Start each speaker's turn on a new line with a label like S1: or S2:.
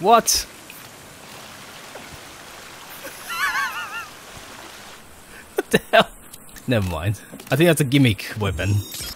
S1: What? what the hell? Never mind. I think that's a gimmick weapon.